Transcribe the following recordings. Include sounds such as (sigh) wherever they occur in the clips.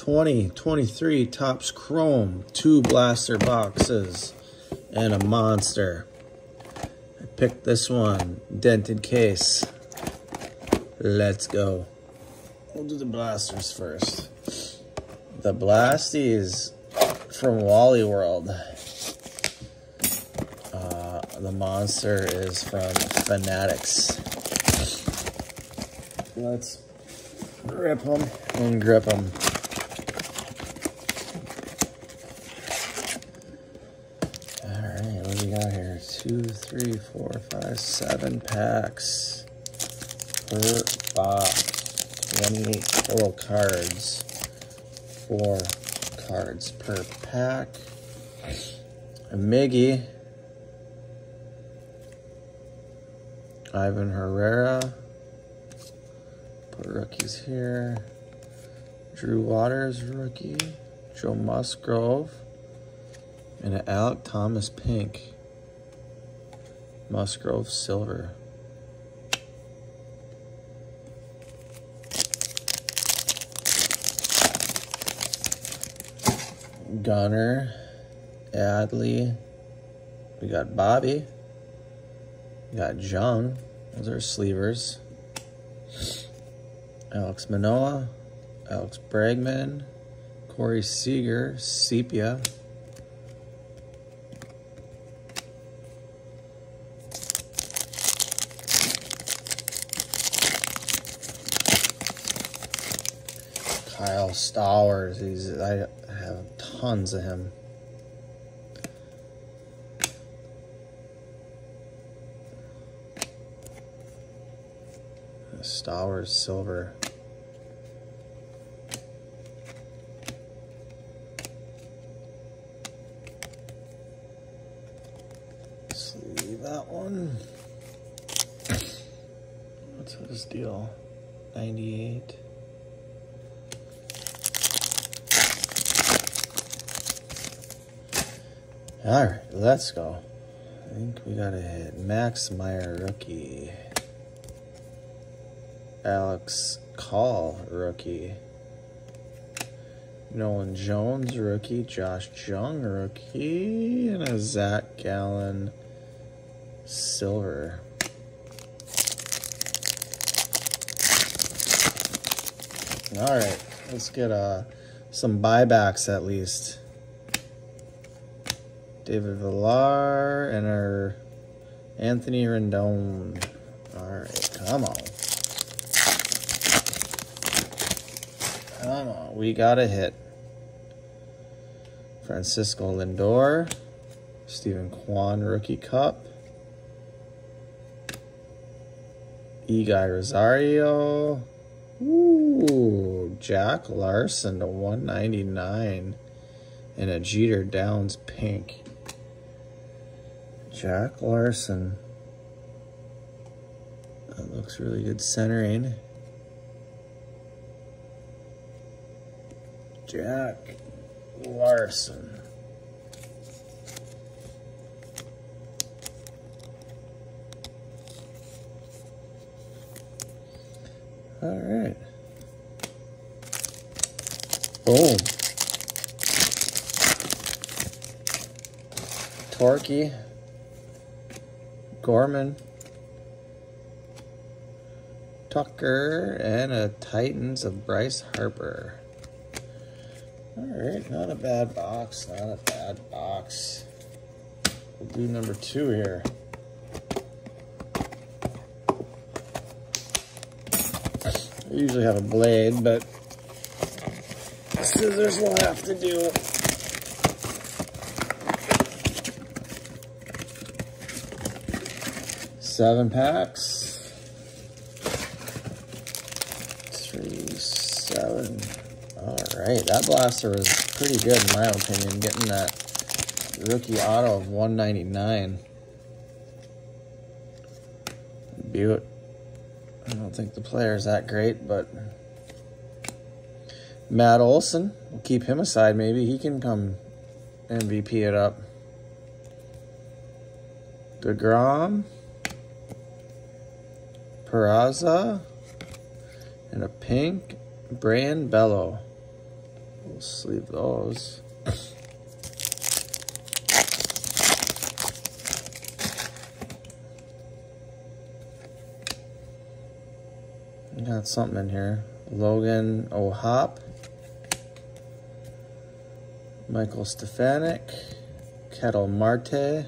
2023 Topps Chrome, two blaster boxes, and a monster. I picked this one, dented case. Let's go. We'll do the blasters first. The Blasties from Wally World. Uh, the monster is from Fanatics. Let's rip them and grip them. Alright, what do we got here? Two, three, four, five, seven packs per box. 28 total cards. Four cards per pack. A Miggy. Ivan Herrera. Put rookies here. Drew Waters, rookie. Joe Musgrove. And an Alek Thomas pink. Musgrove silver. Gunnar, Adley. We got Bobby. We got Jung. Those are sleevers. Alek Manoah. Alex Bregman. Corey Seager. Sepia. Kyle Stowers. He's I have tons of him. Stowers silver. Sleeve that one. What's his deal? 98. All right, let's go. I think we got to hit. Max Meyer, rookie. Alex Call, rookie. Nolan Jones, rookie. Josh Jung, rookie. And a Zac Gallen, silver. All right, let's get uh, some buybacks at least. David Villar and our Anthony Rendon. All right, come on. Come on, we got a hit. Francisco Lindor, Steven Kwan Rookie Cup, Eguy Rosario, Ooh, Jack Larson to 199, and a Jeter Downs pink. Jack Larson. That looks really good centering. Jack Larson. All right. Boom. Torquey. Gorman. Tucker. And a Titans of Bryce Harper. All right, not a bad box, not a bad box. We'll do number two here. I usually have a blade, but scissors will have to do. Seven packs. Three, seven. All right, that blaster was pretty good in my opinion, getting that rookie auto of 199. Butte. I don't think the player is that great, but Matt Olson, we'll keep him aside. Maybe he can come MVP it up. DeGrom, Peraza, and a pink Brayan Bello. We'll sleeve those. Got something in here. Logan O'Hoppe. Michael Stefanic. Ketel Marte.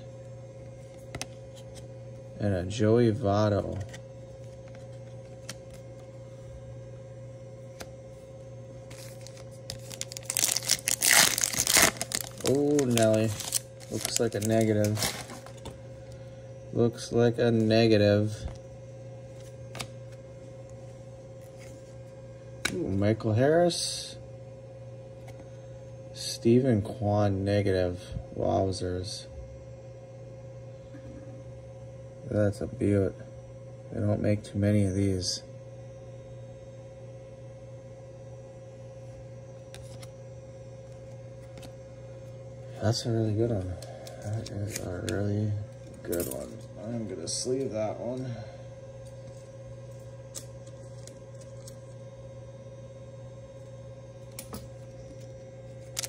And a Joey Votto. Oh, Nelly. Looks like a negative. Looks like a negative. Ooh, Michael Harris. Steven Kwan negative. Wowzers. That's a beaut. They don't make too many of these. That's a really good one. That is a really good one. I'm gonna sleeve that one.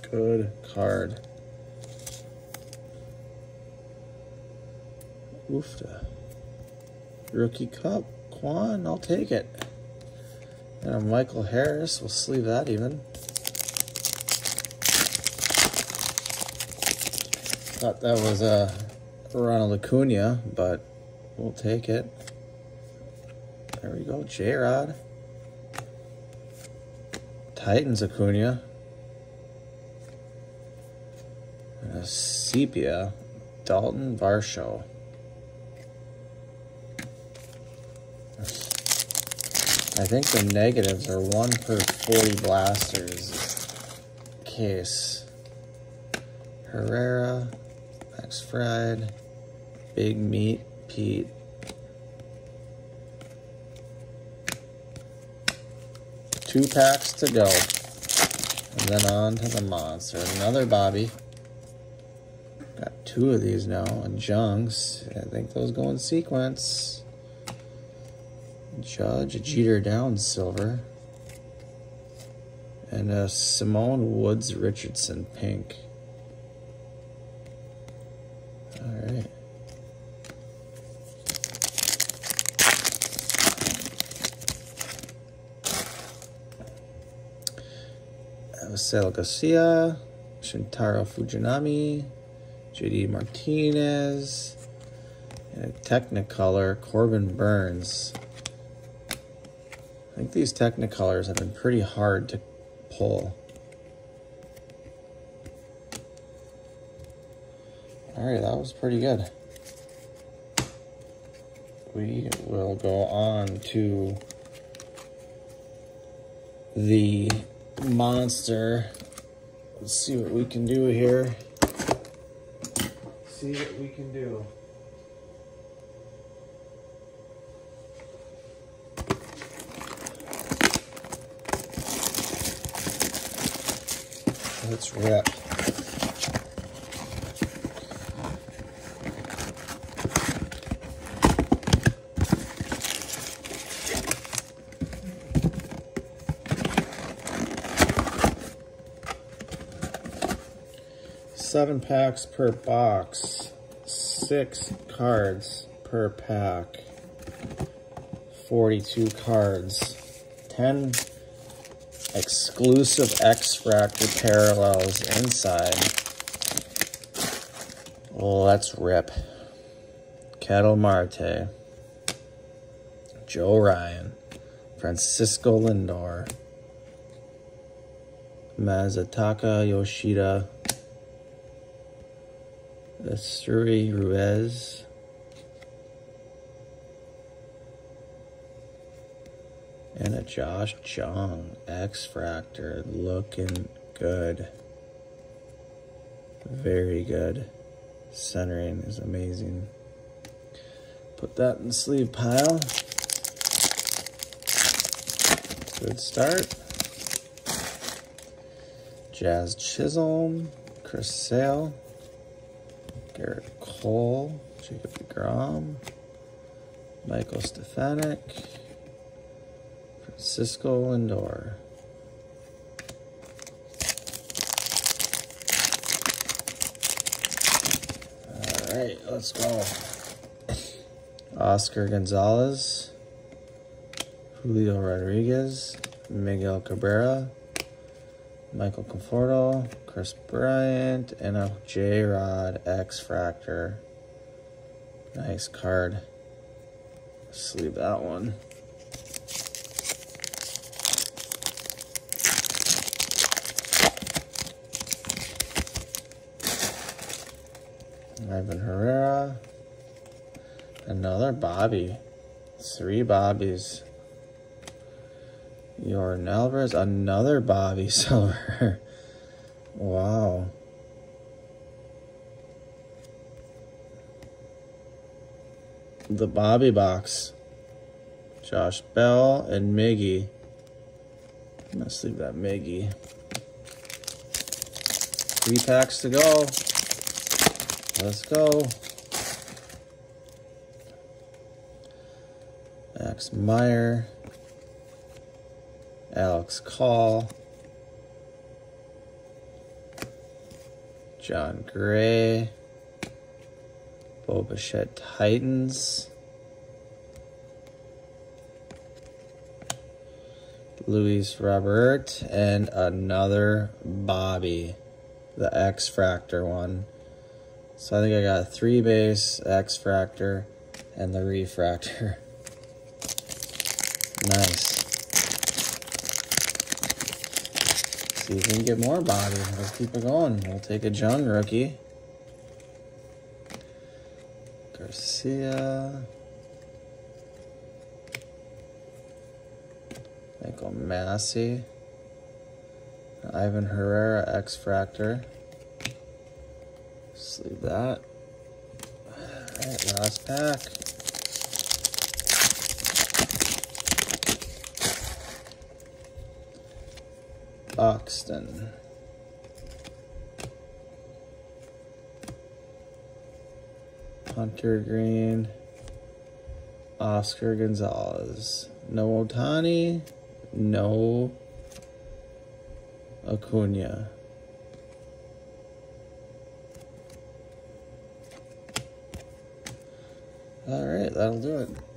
Good card. Oofta. Rookie Cup. Kwan, I'll take it. And Michael Harris, we'll sleeve that even. Thought that was a Ronald Acuna, but we'll take it. There we go, J-Rod. Titans Acuna. And a Sepia, Dalton Varsho. I think the negatives are one per 40 blasters case. Herrera, Fried, Big Meat, Pete. Two packs to go. And then on to the monster. Another Bobby. Got two of these now. And Junks. I think those go in sequence. Judge, Jeter down silver. And a Simeon Woods Richardson pink. Marcel Garcia, Shintaro Fujinami, JD Martinez, and a Technicolor, Corbin Burnes. I think these Technicolors have been pretty hard to pull. All right, that was pretty good. We will go on to the monster. Let's see what we can do here. See what we can do. Let's rip. Seven packs per box, six cards per pack, 42 cards, 10 exclusive X-Fractor parallels inside. Let's rip. Ketel Marte, Joe Ryan, Francisco Lindor, Masataka Yoshida, Esteury Ruiz. And a Josh Jung X-Fractor looking good. Very good. Centering is amazing. Put that in the sleeve pile. Good start. Jazz Chisholm, Chris Sale. Gerrit Cole, Jacob DeGrom, Michael Stefanic, Francisco Lindor. All right, let's go. Oscar Gonzalez, Julio Rodriguez, Miguel Cabrera, Michael Conforto, Kris Bryant, and a J-Rod X-Fractor. Nice card. Let's leave that one. Ivan Herrera. Another Bobby. Three Bobbies. Yordan Alvarez. Another Bobby (laughs) Silver. wow. The Bobby box. Josh Bell and Miggy. Let's leave that Miggy. Three packs to go. Let's go. Max Meyer. Alex Call. Jon Gray. Bo Bichette Titans. Luis Robert and another Bobby, the X Fractor one. So I think I got three base, X Fractor, and the refractor. (laughs) nice. See if we can get more Bobby. Let's keep it going. We'll take a Jung rookie. Garcia. Michael Massey. Ivan Herrera X Fractor. Sleeve that. Alright, last pack. Buxton. Hunter Greene. Oscar Gonzalez. No Ohtani. No Acuna. All right, that'll do it.